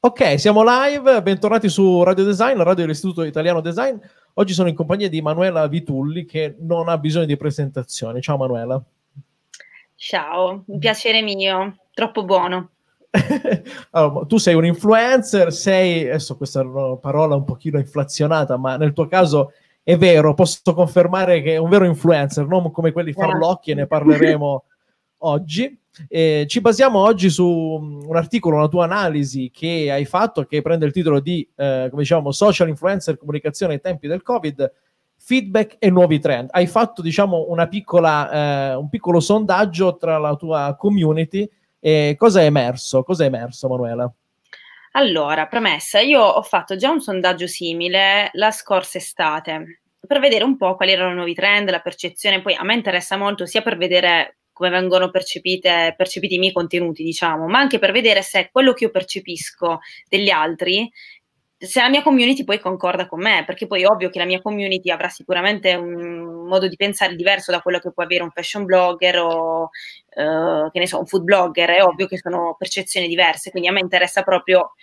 Ok, siamo live, bentornati su Radio Design, la radio dell'Istituto Italiano Design. Oggi sono in compagnia di Manuela Vitulli che non ha bisogno di presentazioni. Ciao Manuela. Ciao, un piacere mio, troppo buono. allora, tu sei un influencer, sei, adesso questa è una parola un pochino inflazionata, ma nel tuo caso è vero, posso confermare che è un vero influencer, non come quelli farlocchi, e ne parleremo oggi. Eh, ci basiamo oggi su un articolo, una tua analisi che hai fatto, che prende il titolo di, eh, come diciamo, Social Influencer Comunicazione ai tempi del Covid, feedback e nuovi trend. Hai fatto, diciamo, piccola, eh, un piccolo sondaggio tra la tua community. E cosa è emerso? Cosa è emerso, Manuela? Allora, premessa, io ho fatto già un sondaggio simile la scorsa estate per vedere un po' quali erano i nuovi trend, la percezione. Poi a me interessa molto sia per vedere come vengono percepiti i miei contenuti, diciamo, ma anche per vedere se quello che io percepisco degli altri se la mia community poi concorda con me, perché poi è ovvio che la mia community avrà sicuramente un modo di pensare diverso da quello che può avere un fashion blogger o uh, che ne so, un food blogger, è ovvio che sono percezioni diverse, quindi a me interessa proprio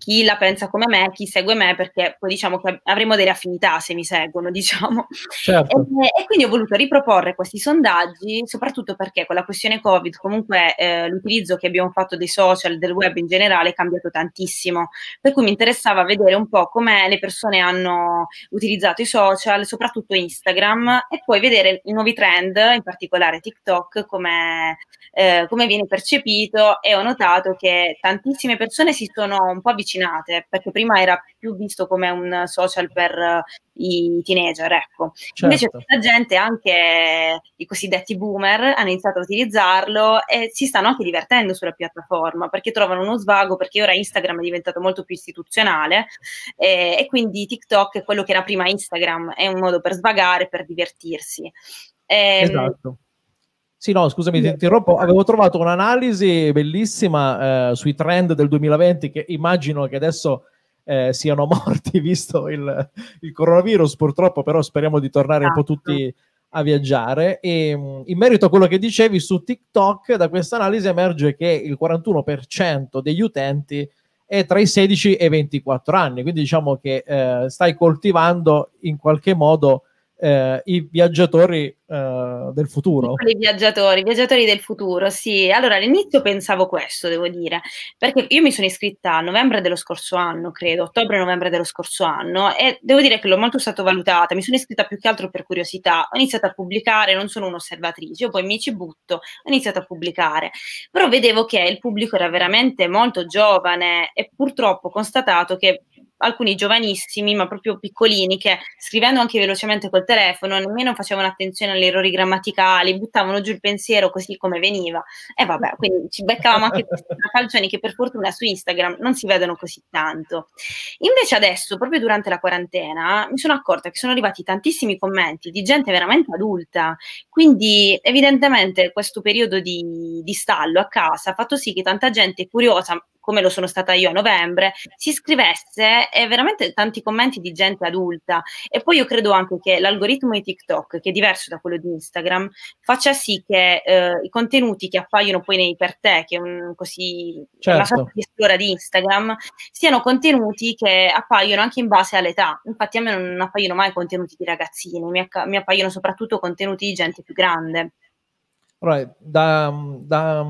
chi la pensa come me, chi segue me, perché poi diciamo che avremo delle affinità se mi seguono, diciamo. Certo. E, e, quindi ho voluto riproporre questi sondaggi, soprattutto perché con la questione Covid comunque eh, l'utilizzo che abbiamo fatto dei social, del web in generale è cambiato tantissimo, per cui mi interessava vedere un po' come le persone hanno utilizzato i social, soprattutto Instagram, e poi vedere i nuovi trend, in particolare TikTok, come, eh, come viene percepito e ho notato che tantissime persone si sono un po' avvicinate avvicinate, perché prima era più visto come un social per uh, i teenager, ecco. Certo. Invece questa gente, anche i cosiddetti boomer, hanno iniziato a utilizzarlo e si stanno anche divertendo sulla piattaforma, perché trovano uno svago, perché ora Instagram è diventato molto più istituzionale e, e quindi TikTok è quello che era prima Instagram, è un modo per svagare, per divertirsi. E, ehm, esatto. Sì, no, scusami, ti interrompo. Avevo trovato un'analisi bellissima eh, sui trend del 2020 che immagino che adesso eh, siano morti visto il, il, coronavirus, purtroppo, però speriamo di tornare un po' esatto. tutti a viaggiare. E mm, in merito a quello che dicevi su TikTok, da questa analisi emerge che il 41% degli utenti è tra i 16 e i 24 anni, quindi diciamo che eh, stai coltivando in qualche modo eh, i viaggiatori eh, del futuro. I viaggiatori, viaggiatori del futuro, sì. Allora all'inizio pensavo questo, devo dire, perché io mi sono iscritta a novembre dello scorso anno, credo, ottobre-novembre dello scorso anno, e devo dire che l'ho molto sottovalutata, mi sono iscritta più che altro per curiosità, ho iniziato a pubblicare, non sono un'osservatrice, io poi mi ci butto, ho iniziato a pubblicare, però vedevo che il pubblico era veramente molto giovane e purtroppo ho constatato che alcuni giovanissimi, ma proprio piccolini, che scrivendo anche velocemente col telefono nemmeno facevano attenzione agli errori grammaticali, buttavano giù il pensiero così come veniva. E vabbè, quindi ci beccavamo anche questi calcioni che per fortuna su Instagram non si vedono così tanto. Invece adesso, proprio durante la quarantena, mi sono accorta che sono arrivati tantissimi commenti di gente veramente adulta, quindi evidentemente questo periodo di, di stallo a casa ha fatto sì che tanta gente curiosa, come lo sono stata io a novembre, si scrivesse e veramente tanti commenti di gente adulta. E poi io credo anche che l'algoritmo di TikTok, che è diverso da quello di Instagram, faccia sì che eh, i contenuti che appaiono poi nei per te, che è un così certo. una sorta di esplora di Instagram, siano contenuti che appaiono anche in base all'età. Infatti a me non appaiono mai contenuti di ragazzini, mi, acc- mi appaiono soprattutto contenuti di gente più grande. Allora, da, da,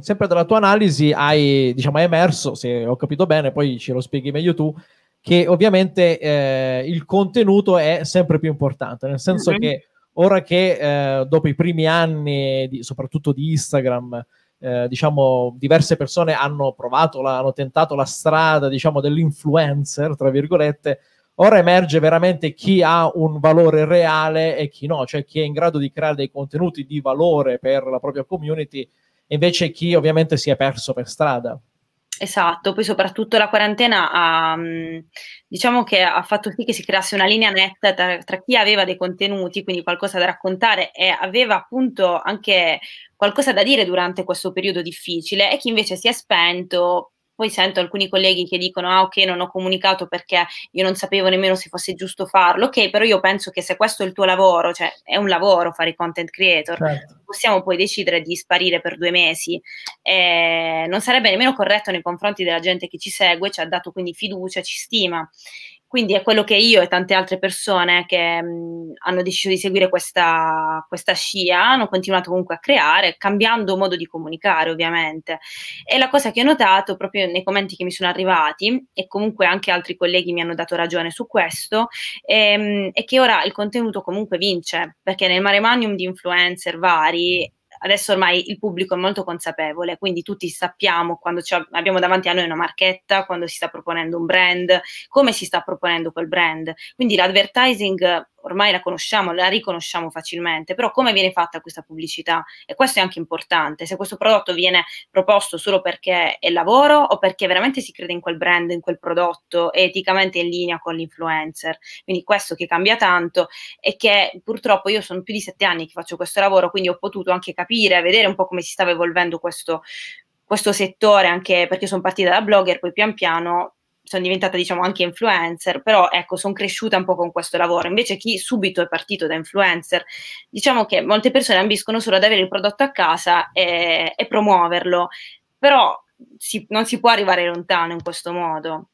sempre dalla tua analisi hai, diciamo, emerso, se ho capito bene, poi ce lo spieghi meglio tu, che ovviamente eh, il contenuto è sempre più importante, nel senso mm-hmm. che ora che eh, dopo i primi anni, di, soprattutto di Instagram, eh, diciamo, diverse persone hanno provato, la, hanno tentato la strada, diciamo, dell'influencer, tra virgolette, Ora emerge veramente chi ha un valore reale e chi no, cioè chi è in grado di creare dei contenuti di valore per la propria community, invece chi ovviamente si è perso per strada. Esatto, poi soprattutto la quarantena ha, mm, diciamo che ha fatto sì che si creasse una linea netta tra, tra, chi aveva dei contenuti, quindi qualcosa da raccontare e aveva appunto anche qualcosa da dire durante questo periodo difficile e chi invece si è spento poi sento alcuni colleghi che dicono ah ok non ho comunicato perché io non sapevo nemmeno se fosse giusto farlo, ok però io penso che se questo è il tuo lavoro, cioè è un lavoro fare i content creator, certo. possiamo poi decidere di sparire per due mesi, eh, non sarebbe nemmeno corretto nei confronti della gente che ci segue, ci ha dato quindi fiducia, ci stima quindi è quello che io e tante altre persone che mh, hanno deciso di seguire questa, questa, scia hanno continuato comunque a creare, cambiando modo di comunicare ovviamente. E la cosa che ho notato proprio nei commenti che mi sono arrivati, e comunque anche altri colleghi mi hanno dato ragione su questo, è, è che ora il contenuto comunque vince, perché nel mare magnum di influencer vari adesso ormai il pubblico è molto consapevole, quindi tutti sappiamo quando abbiamo davanti a noi una marchetta, quando si sta proponendo un brand, come si sta proponendo quel brand. Quindi l'advertising ormai la conosciamo, la riconosciamo facilmente, però come viene fatta questa pubblicità? E questo è anche importante, se questo prodotto viene proposto solo perché è lavoro o perché veramente si crede in quel brand, in quel prodotto, è eticamente in linea con l'influencer. Quindi questo che cambia tanto è che purtroppo io sono più di sette anni che faccio questo lavoro, quindi ho potuto anche capire, vedere un po' come si stava evolvendo questo, questo settore, anche perché sono partita da blogger, poi pian piano sono diventata diciamo anche influencer, però ecco, sono cresciuta un po' con questo lavoro. Invece chi subito è partito da influencer, diciamo che molte persone ambiscono solo ad avere il prodotto a casa e, e promuoverlo, però si, non si può arrivare lontano in questo modo.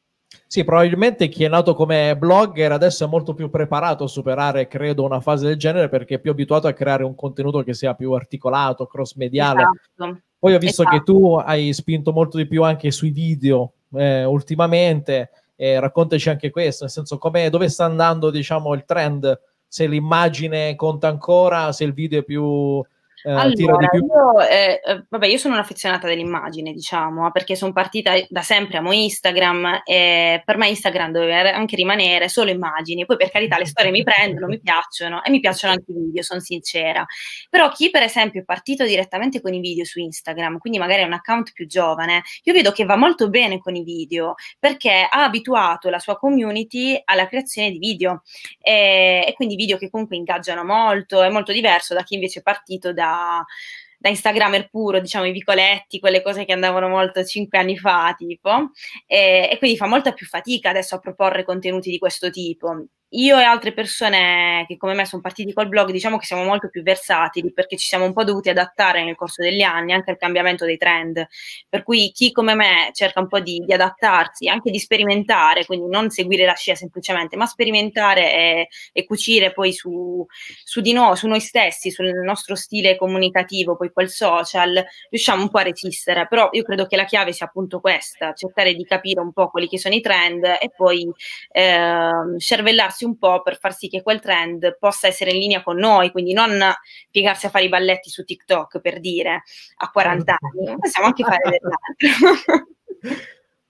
Sì, probabilmente chi è nato come blogger adesso è molto più preparato a superare, credo, una fase del genere perché è più abituato a creare un contenuto che sia più articolato, cross mediale. Esatto. Poi ho visto esatto. che tu hai spinto molto di più anche sui video eh, ultimamente. Eh, raccontaci anche questo, nel senso come, dove sta andando diciamo, il trend, se l'immagine conta ancora, se il video è più eh, allora, io, eh, eh, vabbè, io sono un'affezionata dell'immagine, diciamo, perché sono partita da sempre, amo Instagram e per me Instagram deve anche rimanere solo immagini. Poi per carità le storie mi prendono, mi piacciono e mi piacciono anche i video, sono sincera. Però chi per esempio è partito direttamente con i video su Instagram, quindi magari è un account più giovane, io vedo che va molto bene con i video perché ha abituato la sua community alla creazione di video e, e quindi video che comunque ingaggiano molto, è molto diverso da chi invece è partito da da, Instagrammer puro, diciamo i vicoletti, quelle cose che andavano molto cinque anni fa, tipo, e, e quindi fa molta più fatica adesso a proporre contenuti di questo tipo io e altre persone che come me sono partiti col blog, diciamo che siamo molto più versatili perché ci siamo un po' dovuti adattare nel corso degli anni anche al cambiamento dei trend. Per cui chi come me cerca un po' di, di adattarsi, anche di sperimentare, quindi non seguire la scia semplicemente, ma sperimentare e, e cucire poi su, su, di noi, su noi stessi, sul nostro stile comunicativo, poi quel social, riusciamo un po' a resistere. Però io credo che la chiave sia appunto questa, cercare di capire un po' quelli che sono i trend e poi eh, cervellarsi un po' per far sì che quel trend possa essere in linea con noi, quindi non piegarsi a fare i balletti su TikTok per dire a 40 anni, possiamo anche fare dell'altro.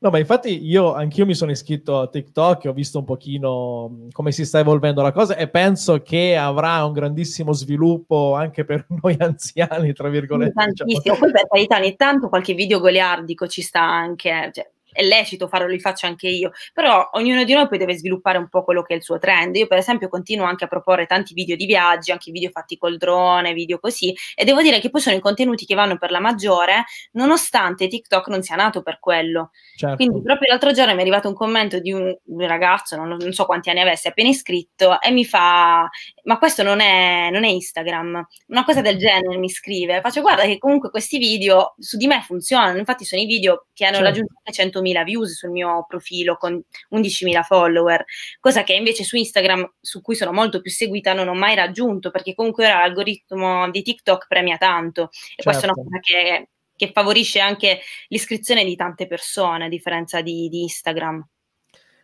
No, ma infatti io anch'io mi sono iscritto a TikTok e ho visto un pochino come si sta evolvendo la cosa e penso che avrà un grandissimo sviluppo anche per noi anziani, tra virgolette. Tantissimo, diciamo. poi per carità ogni tanto qualche video goliardico ci sta anche, cioè, è lecito farlo, li faccio anche io, però ognuno di noi poi deve sviluppare un po' quello che è il suo trend. Io per esempio continuo anche a proporre tanti video di viaggi, anche video fatti col drone, video così, e devo dire che poi sono i contenuti che vanno per la maggiore, nonostante TikTok non sia nato per quello. Certo. Quindi proprio l'altro giorno mi è arrivato un commento di un, un ragazzo, non, non, so quanti anni avesse, appena iscritto, e mi fa, ma questo non è, non è Instagram, una cosa del genere mi scrive, faccio guarda che comunque questi video su di me funzionano, infatti sono i video che hanno certo. raggiunto 100 100.000 views sul mio profilo con 11.000 follower, cosa che invece su Instagram, su cui sono molto più seguita, non ho mai raggiunto, perché comunque ora l'algoritmo di TikTok premia tanto e certo. questa è una cosa che, che, favorisce anche l'iscrizione di tante persone, a differenza di, di Instagram.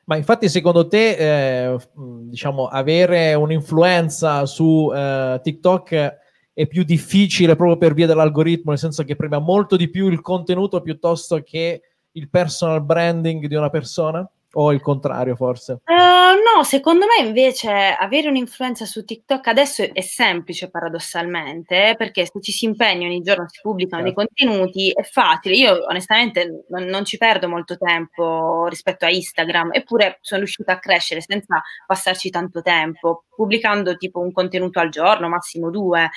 Ma infatti, secondo te, eh, diciamo, avere un'influenza su eh, TikTok è più difficile proprio per via dell'algoritmo, nel senso che premia molto di più il contenuto piuttosto che il personal branding di una persona? O il contrario forse? Uh, no, secondo me invece avere un'influenza su TikTok adesso è semplice paradossalmente, perché se ci si impegna ogni giorno, si pubblicano certo. dei contenuti, è facile. Io onestamente non, non, ci perdo molto tempo rispetto a Instagram, eppure sono riuscita a crescere senza passarci tanto tempo, pubblicando tipo un contenuto al giorno, massimo due.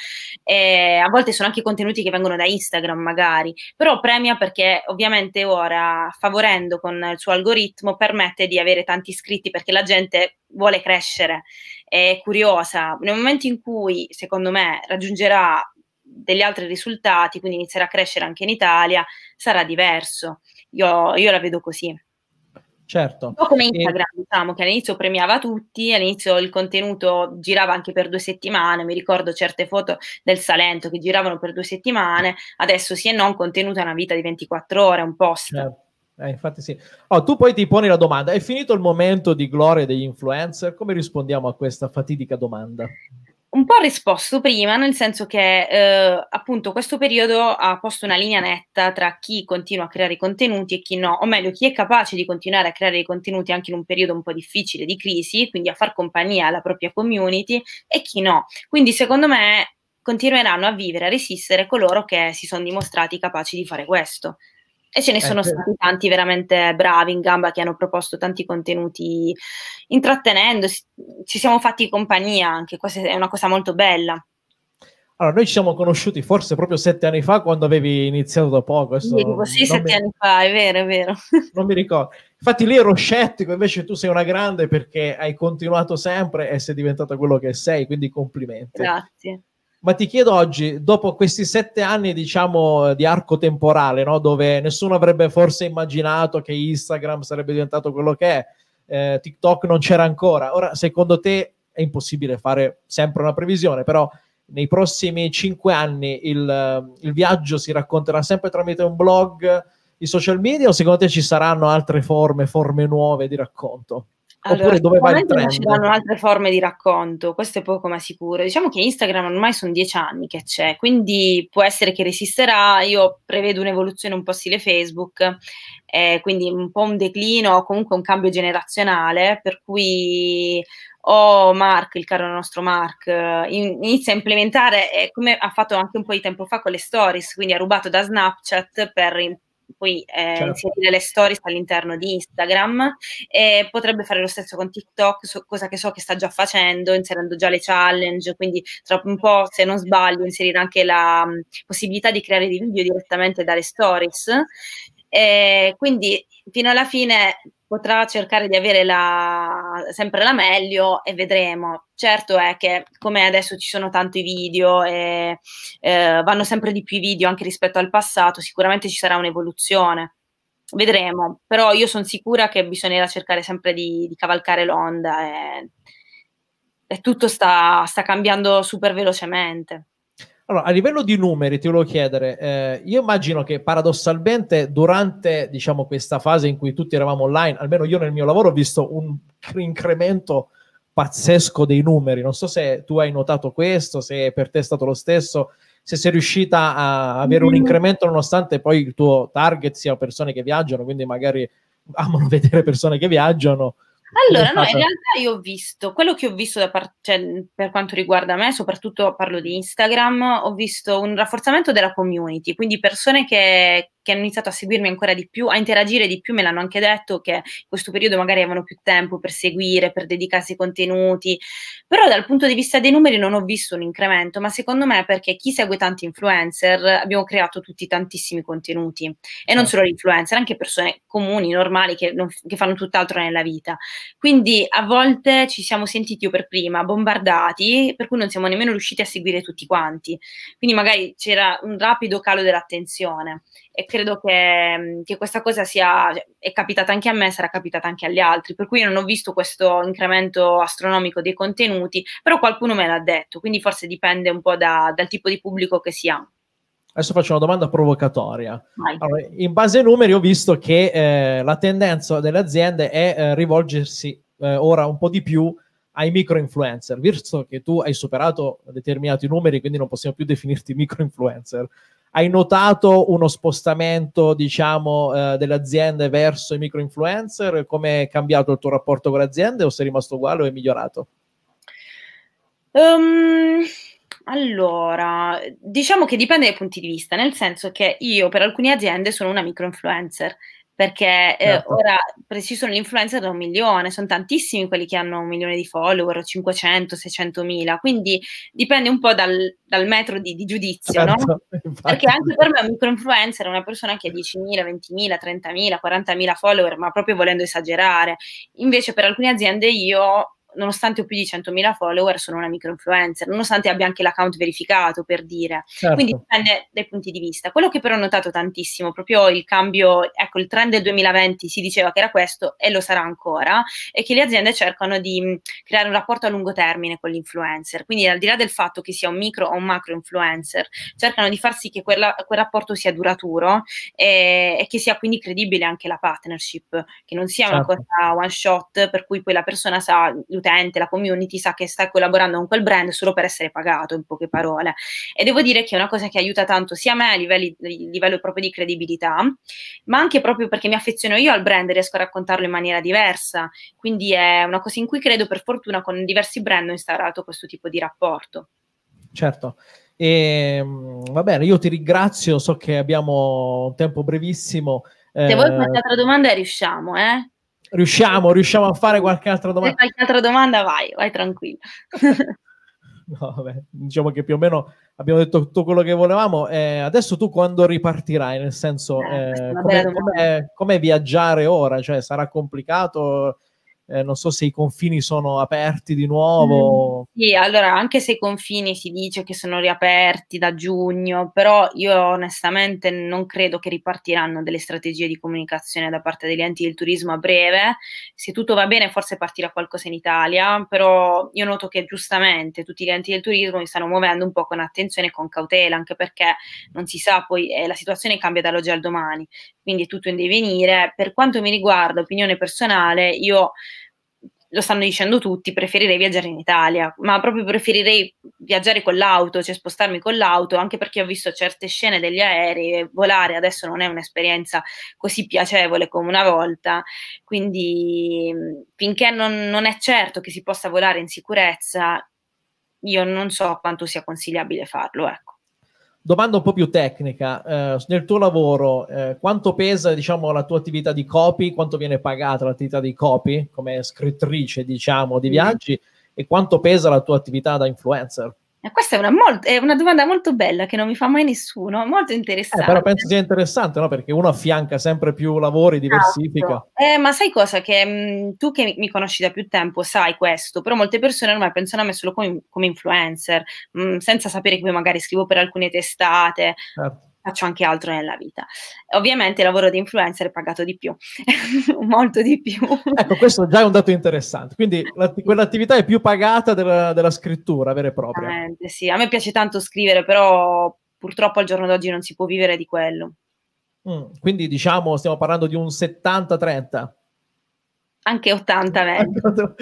E a volte sono anche contenuti che vengono da Instagram magari, però premia perché ovviamente ora, favorendo con il suo algoritmo, permette permette di avere tanti iscritti perché la gente vuole crescere, è curiosa. Nel momento in cui, secondo me, raggiungerà degli altri risultati, quindi inizierà a crescere anche in Italia, sarà diverso. Io, io la vedo così. Certo. Un po' come Instagram, e... diciamo, che all'inizio premiava tutti, all'inizio il contenuto girava anche per due settimane, mi ricordo certe foto del Salento che giravano per due settimane, adesso sì e non, contenuto è una vita di 24 ore, un post. Certo. Eh, infatti sì. Oh, tu poi ti poni la domanda, è finito il momento di gloria degli influencer? Come rispondiamo a questa fatidica domanda? Un po' risposto prima, nel senso che eh, appunto questo periodo ha posto una linea netta tra chi continua a creare contenuti e chi no, o meglio chi è capace di continuare a creare contenuti anche in un periodo un po' difficile di crisi, quindi a far compagnia alla propria community, e chi no. Quindi secondo me continueranno a vivere, a resistere coloro che si sono dimostrati capaci di fare questo. E ce ne sono eh, stati tanti veramente bravi in gamba che hanno proposto tanti contenuti intrattenendo, ci siamo fatti compagnia anche, questa è una cosa molto bella. Allora, noi ci siamo conosciuti forse proprio sette anni fa quando avevi iniziato da poco. Sì, sì sette mi... anni fa, è vero, è vero. Non mi ricordo. Infatti lì ero scettico, invece tu sei una grande perché hai continuato sempre e sei diventata quello che sei, quindi complimenti. Grazie ma ti chiedo oggi, dopo questi sette anni, diciamo, di arco temporale, no? dove nessuno avrebbe forse immaginato che Instagram sarebbe diventato quello che è, eh, TikTok non c'era ancora. Ora, secondo te è impossibile fare sempre una previsione, però nei prossimi cinque anni il, il viaggio si racconterà sempre tramite un blog, i social media o secondo te ci saranno altre forme, forme nuove di racconto? Allora, Oppure dove va il trend? Ci saranno altre forme di racconto, questo è poco ma sicuro. Diciamo che Instagram ormai sono dieci anni che c'è, quindi può essere che resisterà. Io prevedo un'evoluzione un po' stile Facebook, eh, quindi un po' un declino o comunque un cambio generazionale, per cui o Mark, il caro nostro Mark, inizia a implementare, eh, come ha fatto anche un po' di tempo fa con le stories, quindi ha rubato da Snapchat per poi eh, certo. inserire le stories all'interno di Instagram e potrebbe fare lo stesso con TikTok, so, cosa che so che sta già facendo, inserendo già le challenge, quindi tra un po', se non sbaglio, inserire anche la um, possibilità di creare dei video direttamente dalle stories. E quindi fino alla fine potrà cercare di avere la, sempre la meglio e vedremo. Certo è che come adesso ci sono tanti video e eh, vanno sempre di più i video anche rispetto al passato, sicuramente ci sarà un'evoluzione. Vedremo, però io sono sicura che bisognerà cercare sempre di, di cavalcare l'onda e, e tutto sta, sta cambiando super velocemente. Allora, a livello di numeri, ti volevo chiedere, eh, io immagino che paradossalmente durante, diciamo, questa fase in cui tutti eravamo online, almeno io nel mio lavoro ho visto un incremento pazzesco dei numeri. Non so se tu hai notato questo, se per te è stato lo stesso, se sei riuscita a avere un mm. incremento nonostante poi il tuo target sia persone che viaggiano, quindi magari amano vedere persone che viaggiano. Allora, no, in realtà io ho visto, quello che ho visto da par- cioè, per quanto riguarda me, soprattutto parlo di Instagram, ho visto un rafforzamento della community, quindi persone che, che hanno iniziato a seguirmi ancora di più, a interagire di più, me l'hanno anche detto che in questo periodo magari avevano più tempo per seguire, per dedicarsi ai contenuti, però dal punto di vista dei numeri non ho visto un incremento, ma secondo me perché chi segue tanti influencer abbiamo creato tutti tantissimi contenuti e non certo. solo gli influencer, anche persone comuni, normali che, non, che fanno tutt'altro nella vita. Quindi a volte ci siamo sentiti io per prima bombardati, per cui non siamo nemmeno riusciti a seguire tutti quanti. Quindi magari c'era un rapido calo dell'attenzione e credo che, mm, che, questa cosa sia, è capitata anche a me, sarà capitata anche agli altri, per cui io non ho visto questo incremento astronomico dei contenuti, però qualcuno me l'ha detto, quindi forse dipende un po' da, dal tipo di pubblico che si ha. Adesso faccio una domanda provocatoria. Allora, in base ai numeri ho visto che eh, la tendenza delle aziende è eh, rivolgersi eh, ora un po' di più ai micro influencer, visto che tu hai superato determinati numeri, quindi non possiamo più definirti micro influencer hai notato uno spostamento, diciamo, eh, delle aziende verso i micro influencer? Come è cambiato il tuo rapporto con le aziende o sei rimasto uguale o è migliorato? Um, allora, diciamo che dipende dai punti di vista, nel senso che io per alcune aziende sono una micro influencer, perché eh, certo. ora preciso l'influencer da un milione, sono tantissimi quelli che hanno un milione di follower, 500, 600 mila, quindi dipende un po' dal, dal metro di, di giudizio, certo, no? Perché anche per me un microinfluencer è una persona che ha 10.000, 20.000, 30.000, 40.000 follower, ma proprio volendo esagerare. Invece per alcune aziende io nonostante ho più di 100.000 follower, sono una micro influencer, nonostante abbia anche l'account verificato, per dire. Certo. Quindi dipende dai punti di vista. Quello che però ho notato tantissimo, proprio il cambio, ecco, il trend del 2020 si diceva che era questo e lo sarà ancora, è che le aziende cercano di creare un rapporto a lungo termine con l'influencer. Quindi al di là del fatto che sia un micro o un macro influencer, cercano di far sì che quella, quel rapporto sia duraturo e, e, che sia quindi credibile anche la partnership, che non sia certo. una cosa one shot per cui poi la persona sa l'utente, la community sa che sta collaborando con quel brand solo per essere pagato, in poche parole. E devo dire che è una cosa che aiuta tanto sia a me a livelli, a livello proprio di credibilità, ma anche proprio perché mi affeziono io al brand e riesco a raccontarlo in maniera diversa. Quindi è una cosa in cui credo, per fortuna, con diversi brand ho instaurato questo tipo di rapporto. Certo. E, ehm, va bene, io ti ringrazio, so che abbiamo un tempo brevissimo. Se eh, vuoi qualche altra domanda riusciamo, eh? Riusciamo, riusciamo a fare qualche altra domanda. Qualche altra domanda, vai, vai tranquillo. no, vabbè, diciamo che più o meno abbiamo detto tutto quello che volevamo. Eh, adesso tu quando ripartirai? Nel senso, eh, eh, come viaggiare ora? Cioè, sarà complicato? Eh, non so se i confini sono aperti di nuovo. Mm, sì, allora anche se i confini si dice che sono riaperti da giugno, però io onestamente non credo che ripartiranno delle strategie di comunicazione da parte degli enti del turismo a breve. Se tutto va bene, forse partirà qualcosa in Italia, però io noto che giustamente tutti gli enti del turismo mi stanno muovendo un po' con attenzione e con cautela, anche perché non si sa poi eh, la situazione cambia dall'oggi al domani, quindi tutto in divenire. Per quanto mi riguarda, opinione personale, io lo stanno dicendo tutti, preferirei viaggiare in Italia, ma proprio preferirei viaggiare con l'auto, cioè spostarmi con l'auto, anche perché ho visto certe scene degli aerei volare adesso non è un'esperienza così piacevole come una volta, quindi finché non, non è certo che si possa volare in sicurezza, io non so quanto sia consigliabile farlo, ecco. Domanda un po' più tecnica, eh, nel tuo lavoro eh, quanto pesa diciamo, la tua attività di copy, quanto viene pagata l'attività di copy come scrittrice diciamo, di viaggi? E quanto pesa la tua attività da influencer? E questa è una, molt- è una, domanda molto bella che non mi fa mai nessuno, molto interessante. Eh, però penso sia interessante, no? Perché uno affianca sempre più lavori, diversifica. Esatto. Eh, ma sai cosa? Che mh, mm, tu che mi conosci da più tempo sai questo, però molte persone ormai pensano a me solo come, come influencer, mh, mm, senza sapere che poi magari scrivo per alcune testate. Certo faccio anche altro nella vita. Ovviamente il lavoro di influencer è pagato di più, molto di più. Ecco, questo già è un dato interessante. Quindi la, quell'attività è più pagata della, della scrittura vera e propria. Sì, a me piace tanto scrivere, però purtroppo al giorno d'oggi non si può vivere di quello. Mm, quindi diciamo stiamo parlando di un 70-30. Anche 80-20.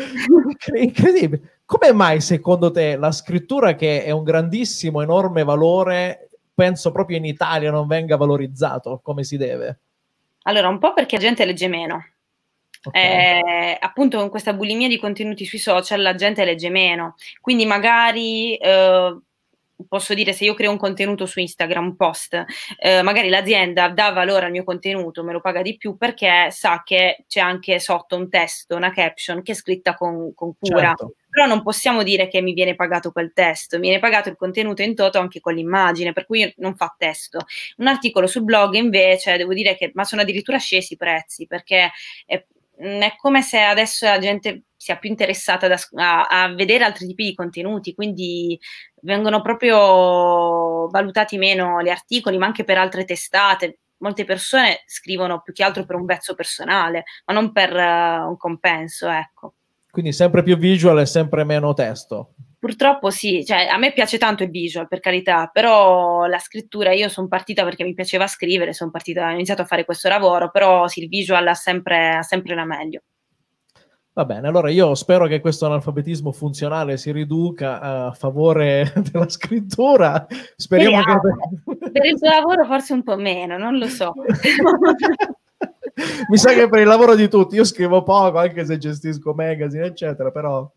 Incredibile. Come mai secondo te la scrittura, che è un grandissimo, enorme valore, penso proprio in Italia non venga valorizzato come si deve. Allora, un po' perché la gente legge meno. Okay. Eh, appunto con questa bulimia di contenuti sui social la gente legge meno, quindi magari eh, posso dire se io creo un contenuto su Instagram, un post, eh, magari l'azienda dà valore al mio contenuto, me lo paga di più perché sa che c'è anche sotto un testo, una caption che è scritta con, con cura. Certo però non possiamo dire che mi viene pagato quel testo, mi viene pagato il contenuto in toto anche con l'immagine, per cui non fa testo. Un articolo sul blog invece, devo dire che, ma sono addirittura scesi i prezzi, perché è, è come se adesso la gente sia più interessata da, a, a, vedere altri tipi di contenuti, quindi vengono proprio valutati meno gli articoli, ma anche per altre testate. Molte persone scrivono più che altro per un vezzo personale, ma non per uh, un compenso, ecco. Quindi sempre più visual e sempre meno testo. Purtroppo sì, cioè, a me piace tanto il visual, per carità, però la scrittura io sono partita perché mi piaceva scrivere, sono partita, ho iniziato a fare questo lavoro, però sì, il visual ha sempre, ha sempre la meglio. Va bene, allora io spero che questo analfabetismo funzionale si riduca a favore della scrittura. Speriamo, che, per il tuo lavoro forse un po' meno, non lo so. Mi sa che per il lavoro di tutti, io scrivo poco, anche se gestisco magazine, eccetera, però...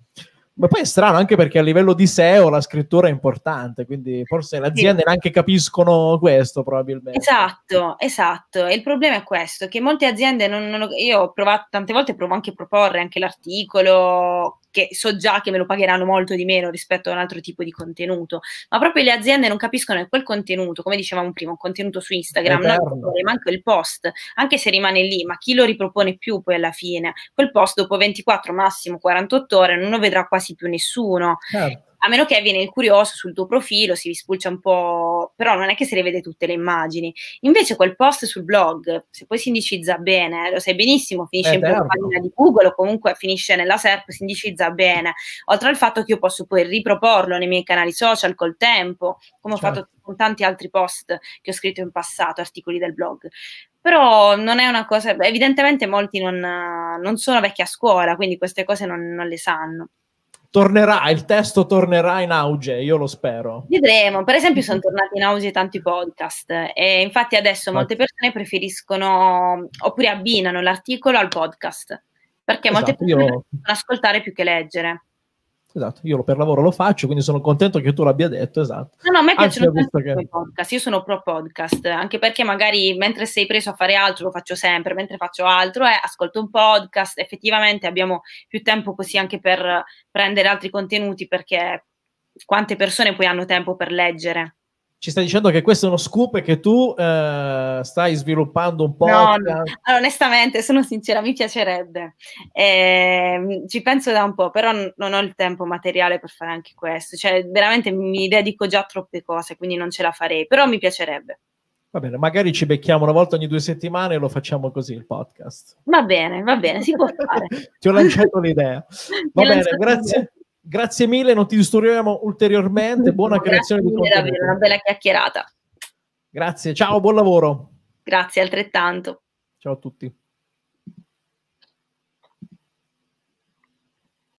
Ma poi è strano anche perché a livello di SEO la scrittura è importante, quindi forse le aziende sì. neanche capiscono questo probabilmente. Esatto, esatto. E il problema è questo, che molte aziende, non, non, io ho provato tante volte, provo anche a proporre anche l'articolo, che so già che me lo pagheranno molto di meno rispetto a un altro tipo di contenuto, ma proprio le aziende non capiscono che quel contenuto, come dicevamo prima, un contenuto su Instagram, non manco il post, anche se rimane lì, ma chi lo ripropone più poi alla fine? Quel post dopo 24, massimo 48 ore non lo vedrà quasi più nessuno. Certo a meno che viene il curioso sul tuo profilo, si rispulcia un po', però non è che si rivede tutte le immagini. Invece quel post sul blog, se poi si indicizza bene, lo sai benissimo, finisce eh, in prima pagina di Google o comunque finisce nella SERP, si indicizza bene. Oltre al fatto che io posso poi riproporlo nei miei canali social col tempo, come certo. ho fatto con tanti altri post che ho scritto in passato, articoli del blog però non è una cosa, evidentemente molti non, non sono vecchi a scuola, quindi queste cose non, non le sanno tornerà, il testo tornerà in auge, io lo spero. Vedremo, per esempio sono tornati in auge tanti podcast e infatti adesso molte persone preferiscono oppure abbinano l'articolo al podcast, perché esatto, molte persone io... ascoltare più che leggere. Esatto, io per lavoro lo faccio, quindi sono contento che tu l'abbia detto, esatto. No, no, a me piacciono tanto che... i podcast, io sono pro podcast, anche perché magari mentre sei preso a fare altro lo faccio sempre, mentre faccio altro eh, ascolto un podcast, effettivamente abbiamo più tempo così anche per prendere altri contenuti perché quante persone poi hanno tempo per leggere? Ci stai dicendo che questo è uno scoop e che tu eh, stai sviluppando un po'. No, no. Allora, onestamente, sono sincera, mi piacerebbe. Eh, ci penso da un po', però non ho il tempo materiale per fare anche questo. Cioè, veramente mi dedico già a troppe cose, quindi non ce la farei, però mi piacerebbe. Va bene, magari ci becchiamo una volta ogni due settimane e lo facciamo così il podcast. Va bene, va bene, si può fare. Ti ho lanciato l'idea. Va bene, grazie. Grazie mille, non ti disturbiamo ulteriormente. Buona creazione di contenuto. davvero, una bella chiacchierata. Grazie, ciao, buon lavoro. Grazie altrettanto. Ciao a tutti.